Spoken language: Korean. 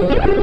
you